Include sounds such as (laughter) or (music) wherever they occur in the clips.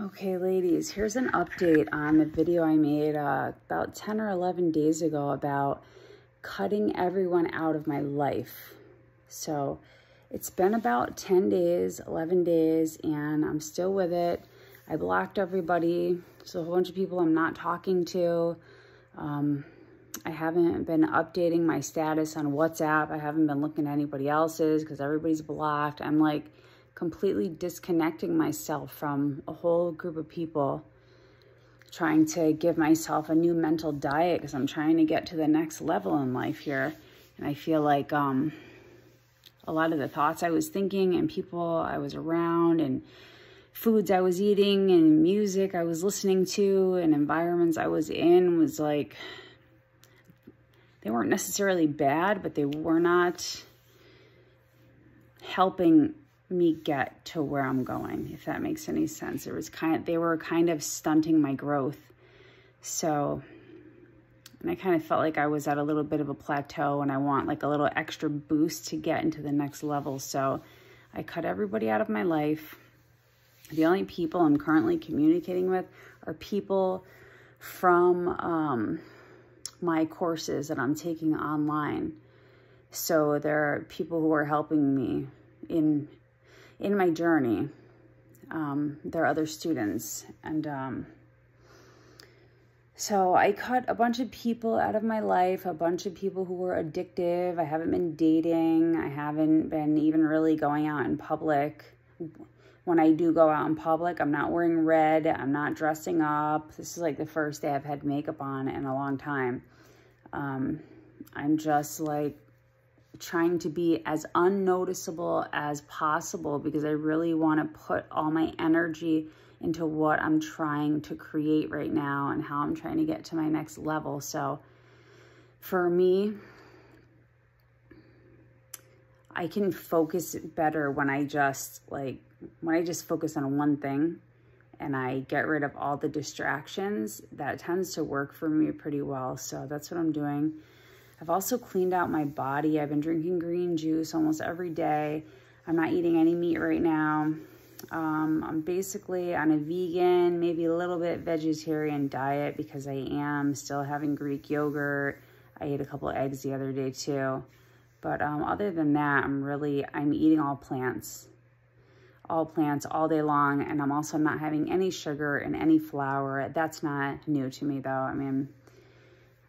Okay, ladies, here's an update on the video I made uh, about 10 or 11 days ago about cutting everyone out of my life. So it's been about 10 days, 11 days, and I'm still with it. I blocked everybody. So a whole bunch of people I'm not talking to. Um, I haven't been updating my status on WhatsApp. I haven't been looking at anybody else's because everybody's blocked. I'm like completely disconnecting myself from a whole group of people trying to give myself a new mental diet because I'm trying to get to the next level in life here. And I feel like um, a lot of the thoughts I was thinking and people I was around and foods I was eating and music I was listening to and environments I was in was like, they weren't necessarily bad, but they were not helping me get to where I'm going, if that makes any sense. It was kind of, they were kind of stunting my growth. So, and I kind of felt like I was at a little bit of a plateau and I want like a little extra boost to get into the next level. So I cut everybody out of my life. The only people I'm currently communicating with are people from um, my courses that I'm taking online. So there are people who are helping me in in my journey. Um, there are other students and um, so I cut a bunch of people out of my life, a bunch of people who were addictive. I haven't been dating. I haven't been even really going out in public. When I do go out in public, I'm not wearing red. I'm not dressing up. This is like the first day I've had makeup on in a long time. Um, I'm just like trying to be as unnoticeable as possible because I really want to put all my energy into what I'm trying to create right now and how I'm trying to get to my next level. So for me, I can focus better when I just like, when I just focus on one thing and I get rid of all the distractions, that tends to work for me pretty well. So that's what I'm doing. I've also cleaned out my body. I've been drinking green juice almost every day. I'm not eating any meat right now. Um, I'm basically on a vegan, maybe a little bit vegetarian diet because I am still having Greek yogurt. I ate a couple eggs the other day too. But um, other than that, I'm really, I'm eating all plants all plants all day long. And I'm also not having any sugar and any flour. That's not new to me though. I mean,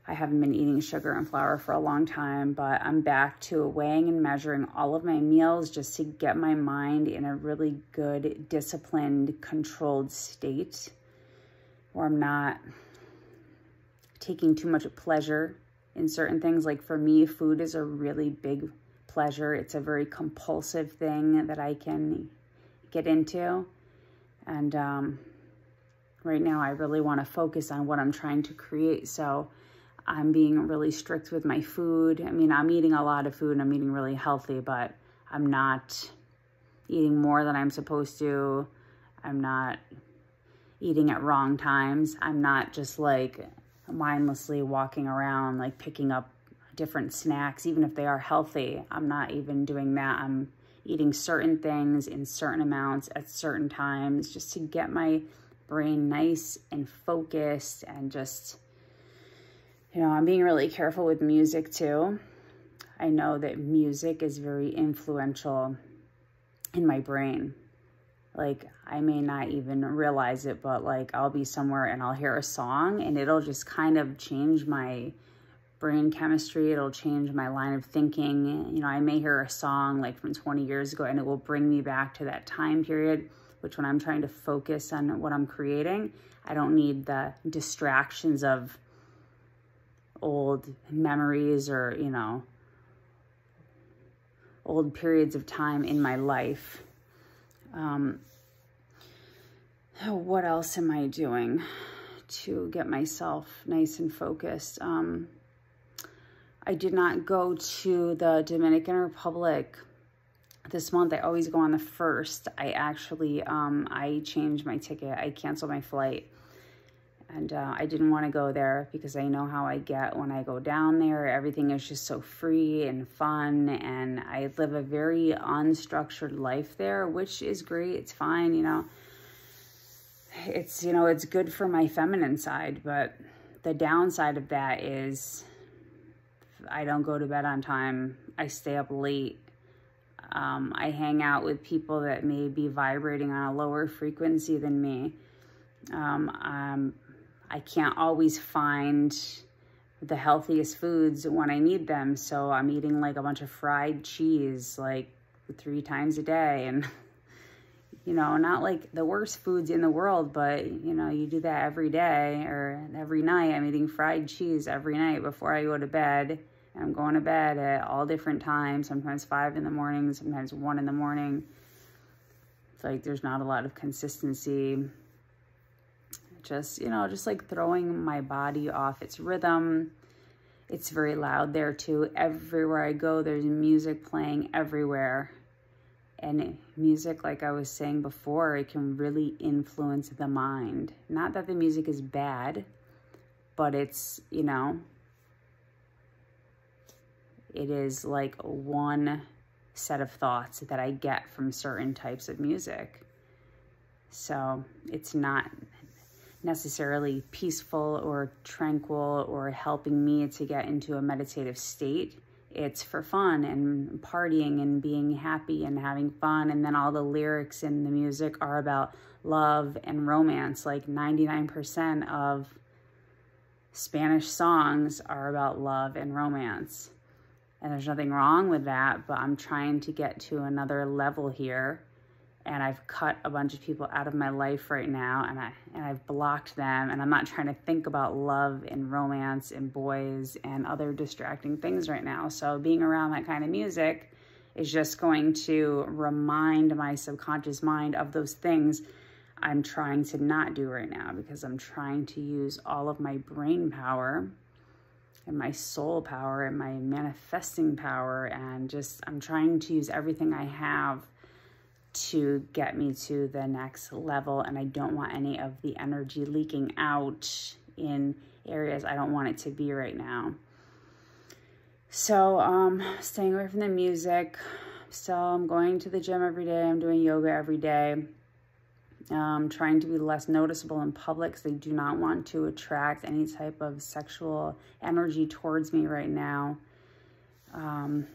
I haven't been eating sugar and flour for a long time, but I'm back to weighing and measuring all of my meals just to get my mind in a really good, disciplined, controlled state where I'm not taking too much pleasure in certain things. Like for me, food is a really big pleasure. It's a very compulsive thing that I can get into. And um, right now I really want to focus on what I'm trying to create. So I'm being really strict with my food. I mean, I'm eating a lot of food and I'm eating really healthy, but I'm not eating more than I'm supposed to. I'm not eating at wrong times. I'm not just like mindlessly walking around, like picking up different snacks, even if they are healthy. I'm not even doing that. I'm eating certain things in certain amounts at certain times just to get my brain nice and focused and just, you know, I'm being really careful with music too. I know that music is very influential in my brain. Like, I may not even realize it, but like, I'll be somewhere and I'll hear a song and it'll just kind of change my brain chemistry. It'll change my line of thinking. You know, I may hear a song like from 20 years ago and it will bring me back to that time period, which when I'm trying to focus on what I'm creating, I don't need the distractions of old memories or, you know, old periods of time in my life. Um, what else am I doing to get myself nice and focused? Um, I did not go to the Dominican Republic this month. I always go on the first. I actually, um, I changed my ticket. I canceled my flight. And uh, I didn't want to go there because I know how I get when I go down there. Everything is just so free and fun. And I live a very unstructured life there, which is great. It's fine, you know. it's, you know, it's good for my feminine side, but the downside of that is I don't go to bed on time. I stay up late. Um, I hang out with people that may be vibrating on a lower frequency than me. Um, um, I can't always find the healthiest foods when I need them. So I'm eating like a bunch of fried cheese like three times a day. And, (laughs) you know, not like the worst foods in the world, but, you know, you do that every day or every night. I'm eating fried cheese every night before I go to bed. I'm going to bed at all different times, sometimes five in the morning, sometimes one in the morning. It's like there's not a lot of consistency. Just, you know, just like throwing my body off its rhythm. It's very loud there too. Everywhere I go, there's music playing everywhere. And music, like I was saying before, it can really influence the mind. Not that the music is bad, but it's, you know, it is like one set of thoughts that I get from certain types of music. So it's not necessarily peaceful or tranquil or helping me to get into a meditative state. It's for fun and partying and being happy and having fun. And then all the lyrics in the music are about love and romance. Like 99% of Spanish songs are about love and romance. And there's nothing wrong with that, but I'm trying to get to another level here. And I've cut a bunch of people out of my life right now and I and I've blocked them and I'm not trying to think about love and romance and boys and other distracting things right now. So being around that kind of music is just going to remind my subconscious mind of those things I'm trying to not do right now because I'm trying to use all of my brain power and my soul power and my manifesting power and just I'm trying to use everything I have to get me to the next level and I don't want any of the energy leaking out in areas I don't want it to be right now. So um staying away from the music. So I'm going to the gym every day. I'm doing yoga every day um, trying to be less noticeable in public because they do not want to attract any type of sexual energy towards me right now. Um,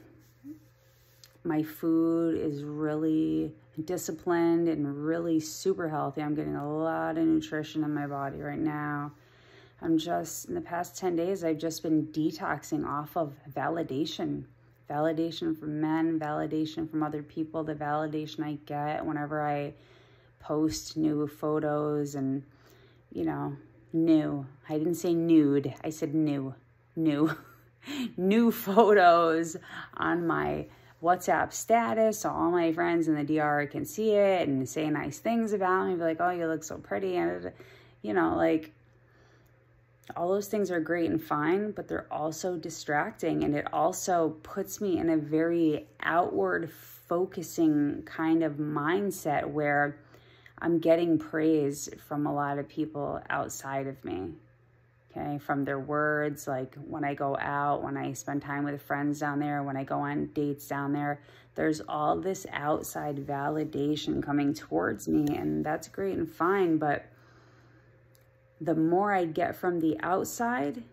my food is really disciplined and really super healthy. I'm getting a lot of nutrition in my body right now. I'm just, in the past 10 days, I've just been detoxing off of validation. Validation from men, validation from other people, the validation I get whenever I post new photos and, you know, new. I didn't say nude. I said new, new, (laughs) new photos on my WhatsApp status so all my friends in the DR can see it and say nice things about me. Be like, oh, you look so pretty. And, you know, like, all those things are great and fine, but they're also distracting. And it also puts me in a very outward focusing kind of mindset where I'm getting praise from a lot of people outside of me. Okay, from their words, like when I go out, when I spend time with friends down there, when I go on dates down there, there's all this outside validation coming towards me, and that's great and fine. But the more I get from the outside,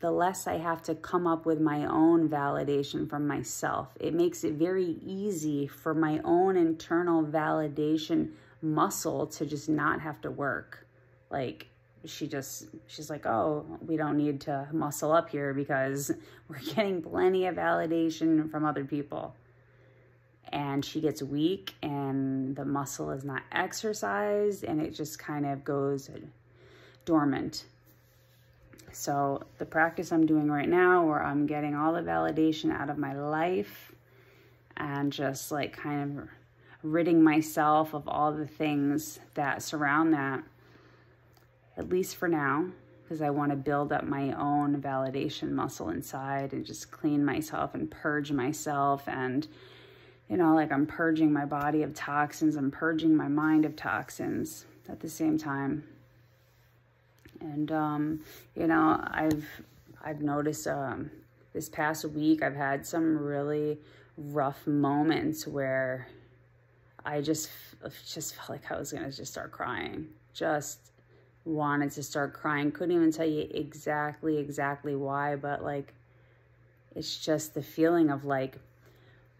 the less I have to come up with my own validation from myself. It makes it very easy for my own internal validation muscle to just not have to work. Like she just, she's like, oh, we don't need to muscle up here because (laughs) we're getting plenty of validation from other people. And she gets weak and the muscle is not exercised and it just kind of goes dormant. So the practice I'm doing right now where I'm getting all the validation out of my life and just like kind of ridding myself of all the things that surround that, at least for now, because I want to build up my own validation muscle inside and just clean myself and purge myself. And, you know, like I'm purging my body of toxins, I'm purging my mind of toxins at the same time. And, um, you know, I've, I've noticed, um, this past week, I've had some really rough moments where I just just felt like I was gonna just start crying. just wanted to start crying. Couldn't even tell you exactly, exactly why, but like, it's just the feeling of like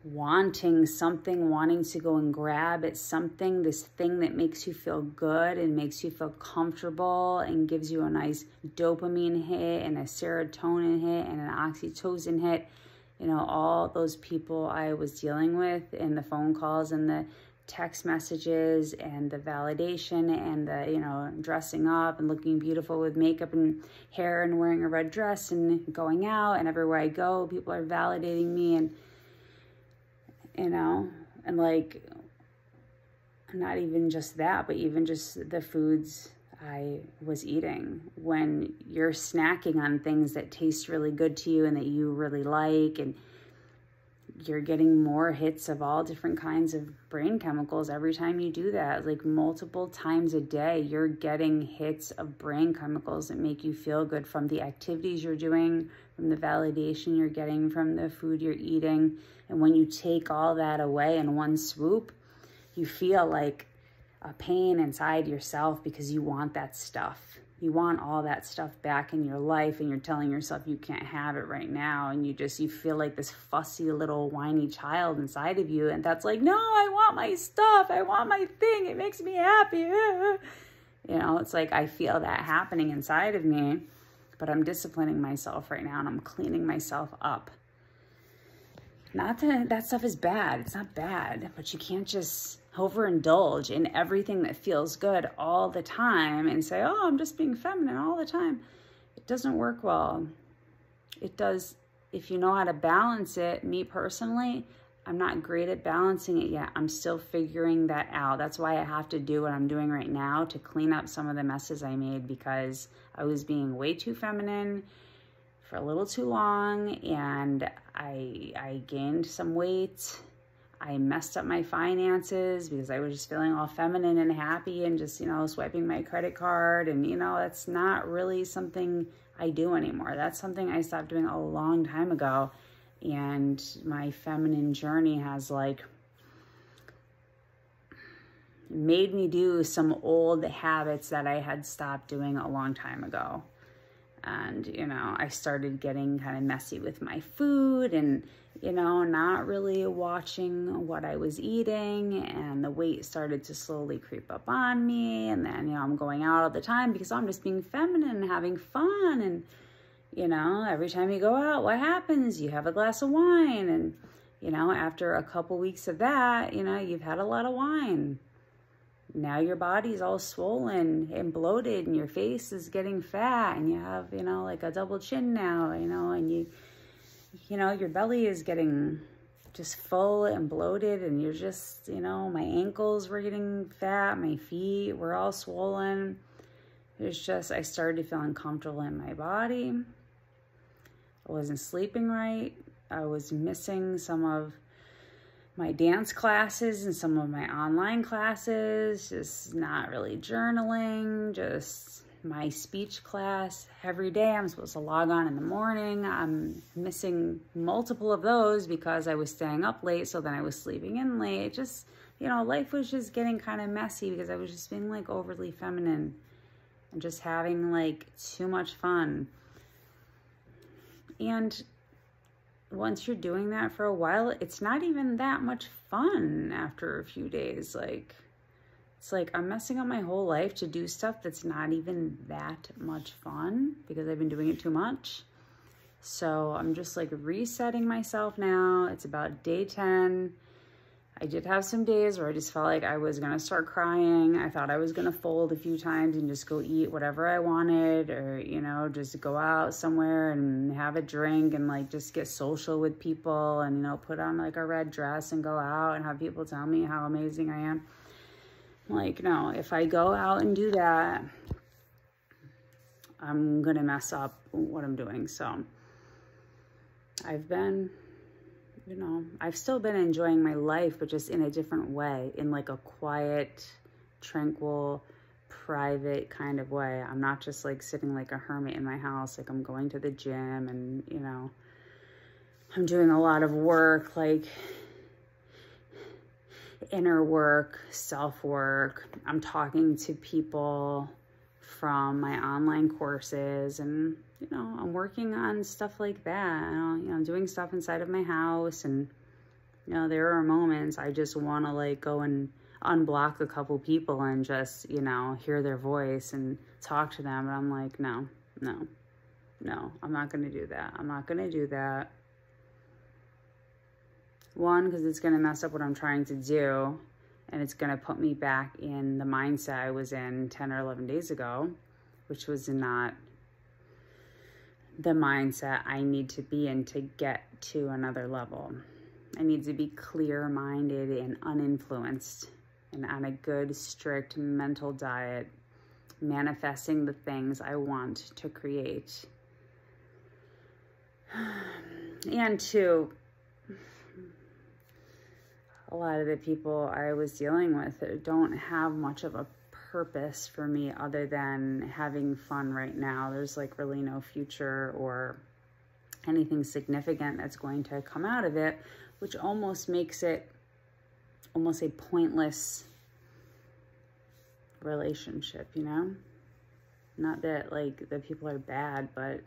wanting something, wanting to go and grab at something, this thing that makes you feel good and makes you feel comfortable and gives you a nice dopamine hit and a serotonin hit and an oxytocin hit. You know, all those people I was dealing with and the phone calls and the text messages and the validation and the, you know, dressing up and looking beautiful with makeup and hair and wearing a red dress and going out and everywhere I go, people are validating me and you know, and like not even just that, but even just the foods I was eating. When you're snacking on things that taste really good to you and that you really like, and you're getting more hits of all different kinds of brain chemicals every time you do that. Like multiple times a day, you're getting hits of brain chemicals that make you feel good from the activities you're doing, from the validation you're getting from the food you're eating. And when you take all that away in one swoop, you feel like a pain inside yourself because you want that stuff you want all that stuff back in your life and you're telling yourself you can't have it right now and you just you feel like this fussy little whiny child inside of you and that's like no i want my stuff. I want my thing. It makes me happy. (laughs) You know it's like i feel that happening inside of me but i'm disciplining myself right now and i'm cleaning myself up. Not that that stuff is bad. It's not bad but you can't just overindulge in everything that feels good all the time and say, oh, I'm just being feminine all the time. It doesn't work well. It does, if you know how to balance it, me personally, I'm not great at balancing it yet. I'm still figuring that out. That's why I have to do what I'm doing right now to clean up some of the messes I made because I was being way too feminine for a little too long and I, I gained some weight I messed up my finances because I was just feeling all feminine and happy and just, you know, swiping my credit card. And, you know, that's not really something I do anymore. That's something I stopped doing a long time ago. And my feminine journey has like made me do some old habits that I had stopped doing a long time ago. And, you know, I started getting kind of messy with my food and, you know, not really watching what I was eating and the weight started to slowly creep up on me. And then, you know, I'm going out all the time because I'm just being feminine and having fun. And, you know, every time you go out, what happens? You have a glass of wine. And, you know, after a couple weeks of that, you know, you've had a lot of wine. Now your body's all swollen and bloated and your face is getting fat and you have, you know, like a double chin now, you know, and you, you know, your belly is getting just full and bloated and you're just, you know, my ankles were getting fat, my feet were all swollen. It's just, I started feeling comfortable in my body. I wasn't sleeping right. I was missing some of my dance classes and some of my online classes, just not really journaling, just my speech class every day. I'm supposed to log on in the morning. I'm missing multiple of those because I was staying up late, so then I was sleeping in late. Just, you know, life was just getting kind of messy because I was just being like overly feminine and just having like too much fun. And once you're doing that for a while, it's not even that much fun after a few days. Like, it's like I'm messing up my whole life to do stuff that's not even that much fun because I've been doing it too much. So I'm just like resetting myself now. It's about day 10. I did have some days where I just felt like I was going to start crying. I thought I was going to fold a few times and just go eat whatever I wanted or, you know, just go out somewhere and have a drink and like just get social with people and, you know, put on like a red dress and go out and have people tell me how amazing I am. Like, no, if I go out and do that, I'm going to mess up what I'm doing. So I've been, you know, I've still been enjoying my life, but just in a different way, in like a quiet, tranquil, private kind of way. I'm not just like sitting like a hermit in my house. Like I'm going to the gym and, you know, I'm doing a lot of work. Like inner work, self work. I'm talking to people from my online courses and, you know, I'm working on stuff like that. You know, I'm doing stuff inside of my house and, you know, there are moments I just want to like go and unblock a couple people and just, you know, hear their voice and talk to them. But I'm like, no, no, no, I'm not going to do that. I'm not going to do that. One, because it's going to mess up what I'm trying to do. And it's going to put me back in the mindset I was in 10 or 11 days ago, which was not the mindset I need to be in to get to another level. I need to be clear minded and uninfluenced and on a good, strict mental diet, manifesting the things I want to create. (sighs) And two, a lot of the people I was dealing with don't have much of a purpose for me other than having fun right now. There's like really no future or anything significant that's going to come out of it, which almost makes it almost a pointless relationship, you know? Not that like the people are bad, but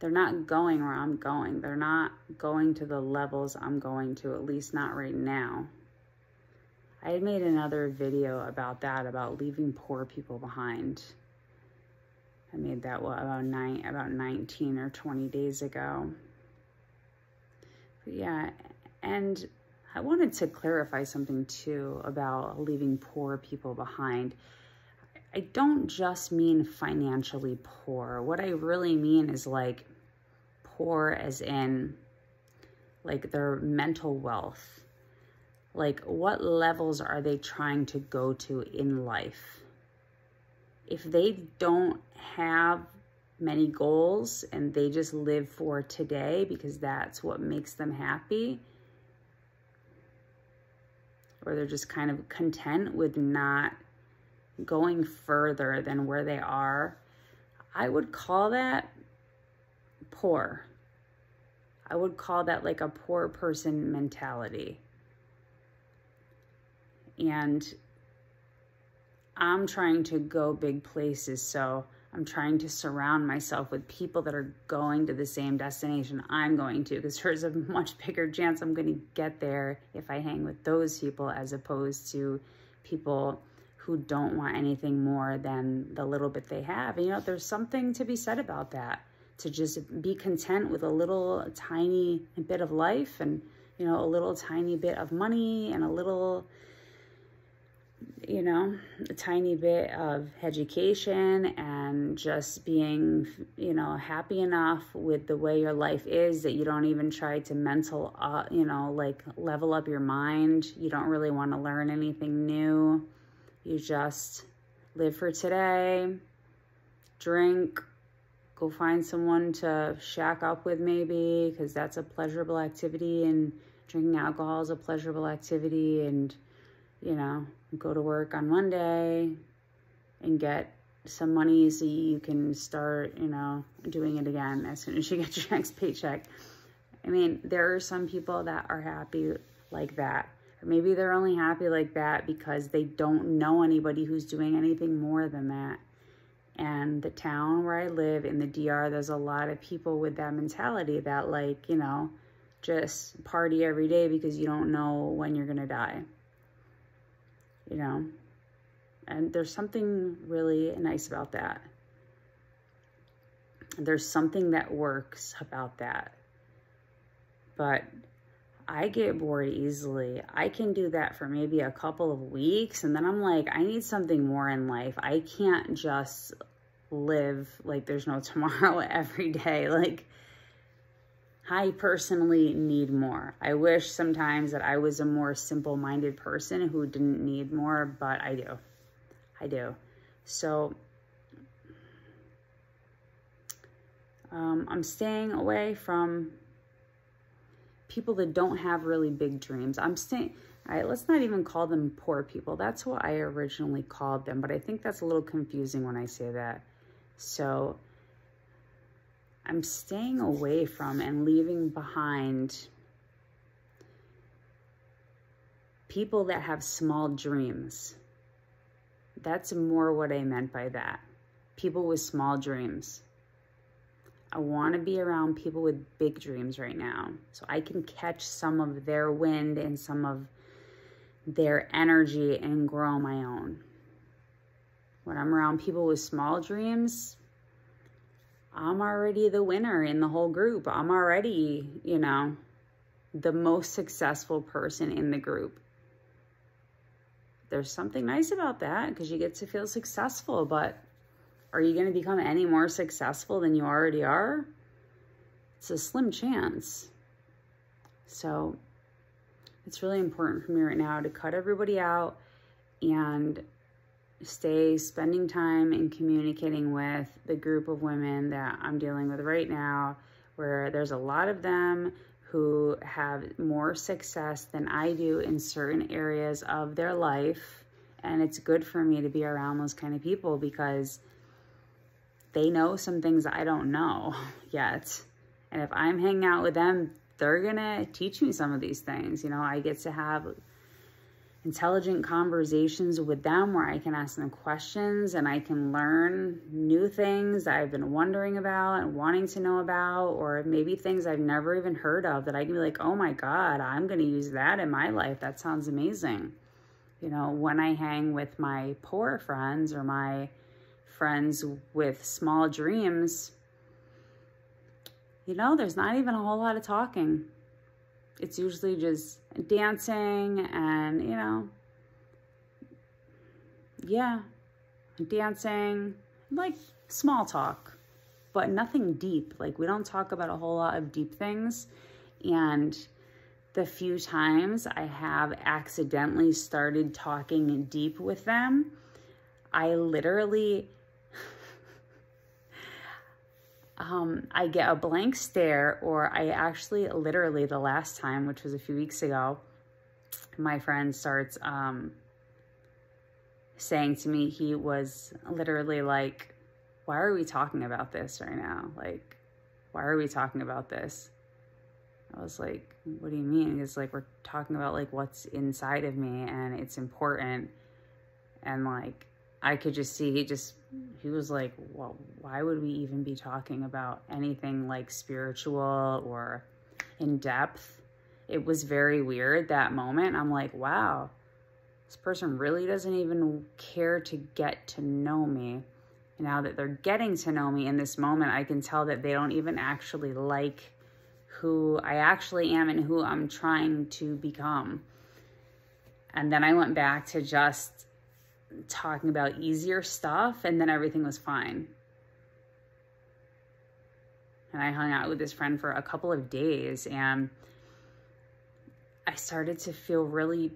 they're not going where I'm going. They're not going to the levels I'm going to, at least not right now. I had made another video about that, about leaving poor people behind. I made that about nine, about 19 or 20 days ago. But yeah, and I wanted to clarify something too about leaving poor people behind. I don't just mean financially poor. What I really mean is like poor as in like their mental wealth. Like what levels are they trying to go to in life? If they don't have many goals and they just live for today because that's what makes them happy, or they're just kind of content with not going further than where they are, I would call that poor. I would call that like a poor person mentality. And I'm trying to go big places, so I'm trying to surround myself with people that are going to the same destination I'm going to because there's a much bigger chance I'm going to get there if I hang with those people as opposed to people who don't want anything more than the little bit they have. And, you know, there's something to be said about that, to just be content with a little tiny bit of life and, you know, a little tiny bit of money and a little you know, a tiny bit of education and just being, you know, happy enough with the way your life is that you don't even try to mental, uh, you know, like level up your mind. You don't really want to learn anything new. You just live for today, drink, go find someone to shack up with maybe because that's a pleasurable activity and drinking alcohol is a pleasurable activity and, you know, go to work on Monday and get some money so you can start, you know, doing it again as soon as you get (laughs) your next paycheck. I mean, there are some people that are happy like that. Or maybe they're only happy like that because they don't know anybody who's doing anything more than that. And the town where I live in the DR, there's a lot of people with that mentality that like, you know, just party every day because you don't know when you're going to die you know. And there's something really nice about that. There's something that works about that. But I get bored easily. I can do that for maybe a couple of weeks and then I'm like, I need something more in life. I can't just live like there's no (laughs) tomorrow every day. Like, I personally need more. I wish sometimes that I was a more simple-minded person who didn't need more, but I do. I do. So um, I'm staying away from people that don't have really big dreams. I'm staying, all right, let's not even call them poor people. That's what I originally called them, but I think that's a little confusing when I say that. So I'm staying away from and leaving behind people that have small dreams. That's more what I meant by that. People with small dreams. I want to be around people with big dreams right now so I can catch some of their wind and some of their energy and grow my own. When I'm around people with small dreams, I'm already the winner in the whole group. I'm already, you know, the most successful person in the group. There's something nice about that because you get to feel successful, but are you going to become any more successful than you already are? It's a slim chance. So it's really important for me right now to cut everybody out and stay spending time and communicating with the group of women that I'm dealing with right now, where there's a lot of them who have more success than I do in certain areas of their life. And it's good for me to be around those kind of people because they know some things I don't know (laughs) yet. And if I'm hanging out with them, they're going to teach me some of these things. You know, I get to have intelligent conversations with them where I can ask them questions and I can learn new things I've been wondering about and wanting to know about, or maybe things I've never even heard of that I can be like, oh my God, I'm going to use that in my life. That sounds amazing. You know, when I hang with my poor friends or my friends with small dreams, you know, there's not even a whole lot of talking it's usually just dancing and, you know, yeah, dancing, like small talk, but nothing deep. Like we don't talk about a whole lot of deep things. And the few times I have accidentally started talking deep with them, I literally um, I get a blank stare, or I actually literally the last time, which was a few weeks ago, my friend starts um, saying to me, he was literally like, Why are we talking about this right now? Like, why are we talking about this? I was like, What do you mean? It's like, we're talking about like what's inside of me and it's important. And like, I could just see he just he was like, well, why would we even be talking about anything like spiritual or in depth? It was very weird that moment. I'm like, wow, this person really doesn't even care to get to know me. Now that they're getting to know me in this moment, I can tell that they don't even actually like who I actually am and who I'm trying to become. And then I went back to just talking about easier stuff and then everything was fine. And I hung out with this friend for a couple of days and I started to feel really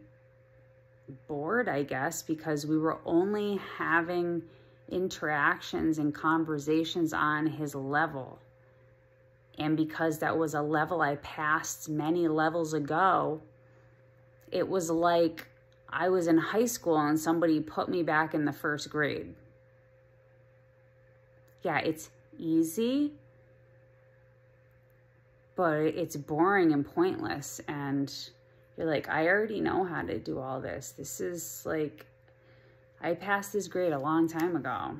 bored, I guess, because we were only having interactions and conversations on his level. And because that was a level I passed many levels ago, it was like I was in high school and somebody put me back in the first grade. Yeah, it's easy, but it's boring and pointless. And you're like, I already know how to do all this. This is like, I passed this grade a long time ago.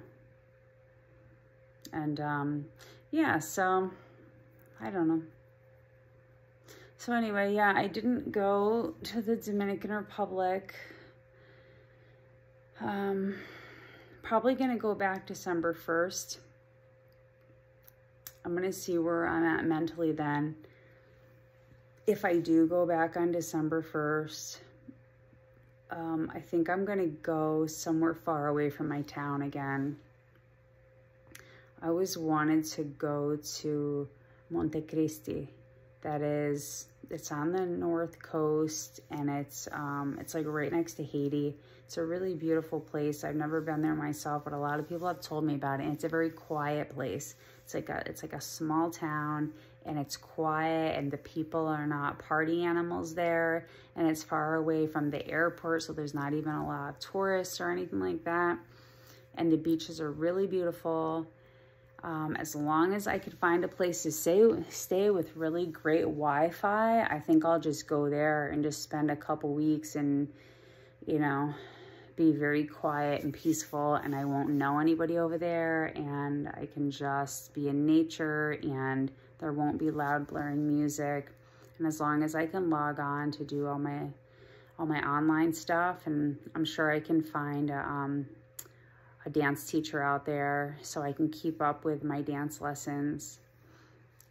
And um, yeah, so I don't know. So anyway, yeah, I didn't go to the Dominican Republic. Um, probably going to go back December 1st. I'm going to see where I'm at mentally then. If I do go back on December 1st, um, I think I'm going to go somewhere far away from my town again. I always wanted to go to Monte Cristi that is it's on the north coast and it's um it's like right next to Haiti. It's a really beautiful place. I've never been there myself, but a lot of people have told me about it. And it's a very quiet place. It's like a it's like a small town and it's quiet and the people are not party animals there and it's far away from the airport so there's not even a lot of tourists or anything like that. And the beaches are really beautiful. Um, as long as I could find a place to stay, stay with really great Wi-Fi, I think I'll just go there and just spend a couple weeks and, you know, be very quiet and peaceful and I won't know anybody over there and I can just be in nature and there won't be loud blaring music. And as long as I can log on to do all my all my online stuff and I'm sure I can find a, um, a dance teacher out there so I can keep up with my dance lessons.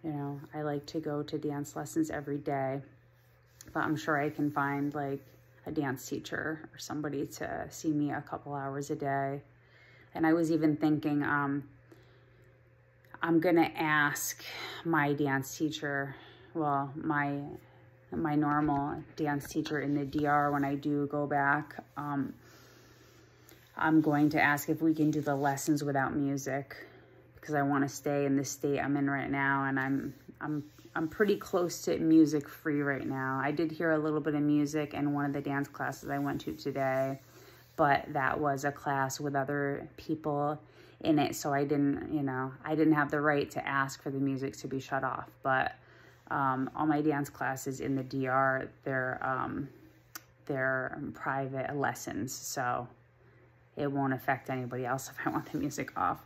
You know, I like to go to dance lessons every day, but I'm sure I can find like a dance teacher or somebody to see me a couple hours a day. And I was even thinking, um, I'm gonna ask my dance teacher, well, my my normal dance teacher in the DR when I do go back. Um, I'm going to ask if we can do the lessons without music because I want to stay in the state I'm in right now and I'm I'm I'm pretty close to music free right now. I did hear a little bit of music in one of the dance classes I went to today, but that was a class with other people in it. So I didn't, you know, I didn't have the right to ask for the music to be shut off. But um, all my dance classes in the DR, they're, um, they're private lessons. So it won't affect anybody else if I want the music off.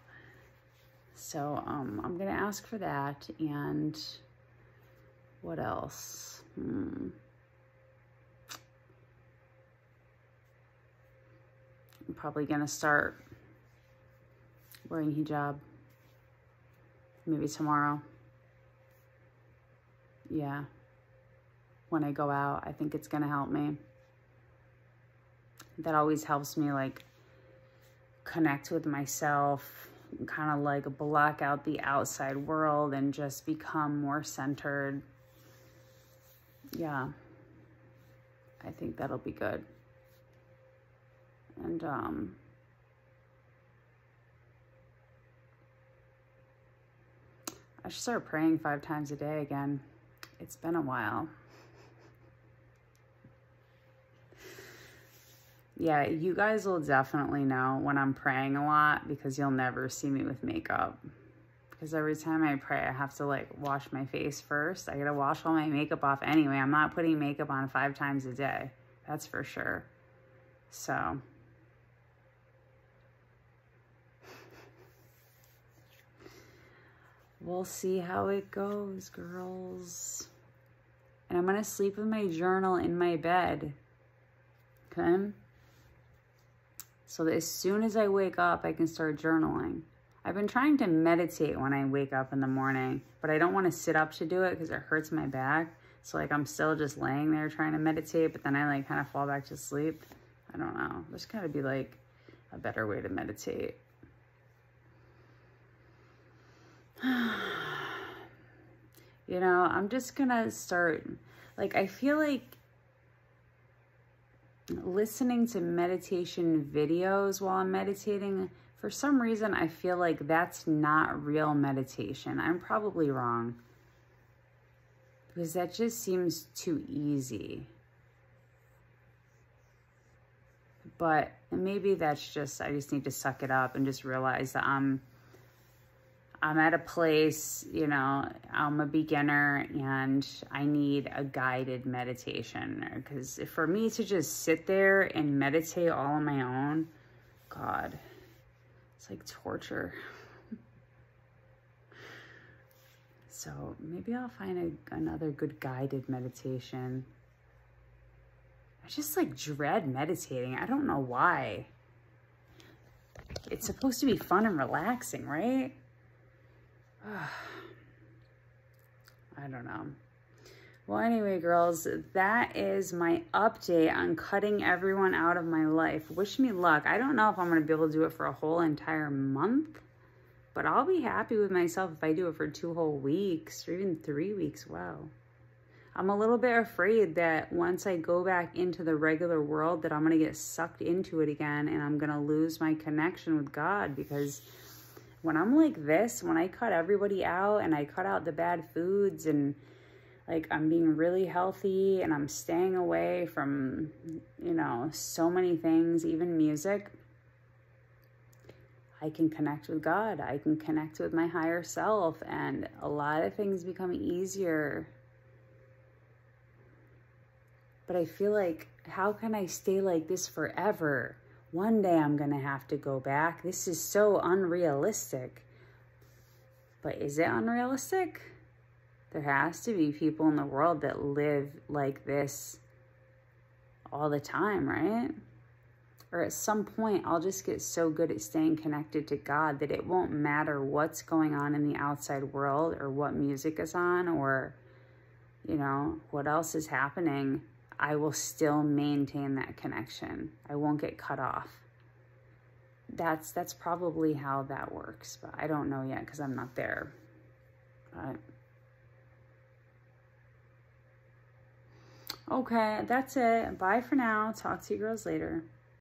So um, I'm to ask for that. And what else? Hmm. I'm probably to start wearing hijab. Maybe tomorrow. Yeah. When I go out, I think it's to help me. That always helps me like connect with myself, kind of like block out the outside world and just become more centered yeah, I think that'll be good. And, um, I should start praying five times a day again. It's been a while. Yeah, you guys will definitely know when I'm praying a lot because you'll never see me with makeup because every time I pray, I have to like wash my face first. I gotta wash all my makeup off anyway. I'm not putting makeup on five times a day. That's for sure. So. We'll see how it goes, girls. And I'm gonna sleep with my journal in my bed. Okay? So that as soon as I wake up, I can start journaling. I've been trying to meditate when I wake up in the morning, but I don't want to sit up to do it because it hurts my back. So like I'm still just laying there trying to meditate, but then I like kind of fall back to sleep. I don't know. There's got to be like a better way to meditate. (sighs) you know, I'm just going to start, like, I feel like listening to meditation videos while I'm meditating for some reason, I feel like that's not real meditation. I'm probably wrong. Because that just seems too easy. But maybe that's just, I just need to suck it up and just realize that I'm, I'm at a place, you know, I'm a beginner and I need a guided meditation. Because for me to just sit there and meditate all on my own, God, it's like torture. so maybe I'll find a, another good guided meditation. I just like dread meditating. I don't know why. It's supposed to be fun and relaxing, right? (sighs) I don't know. Well, anyway, girls, that is my update on cutting everyone out of my life. Wish me luck. I don't know if I'm going to be able to do it for a whole entire month, but I'll be happy with myself if I do it for two whole weeks or even three weeks. Wow. I'm a little bit afraid that once I go back into the regular world that I'm going to get sucked into it again and I'm going to lose my connection with God because when I'm like this, when I cut everybody out and I cut out the bad foods and like I'm being really healthy and I'm staying away from, you know, so many things, even music. I can connect with God. I can connect with my higher self, and a lot of things become easier. But I feel like, how can I stay like this forever? One day I'm going to have to go back. This is so unrealistic. But is it unrealistic? There has to be people in the world that live like this all the time, right? Or at some point, I'll just get so good at staying connected to God that it won't matter what's going on in the outside world or what music is on or, you know, what else is happening. I will still maintain that connection. I won't get cut off. That's that's probably how that works, but I don't know yet because I'm not there. But Okay, that's it. Bye for now. Talk to you girls later.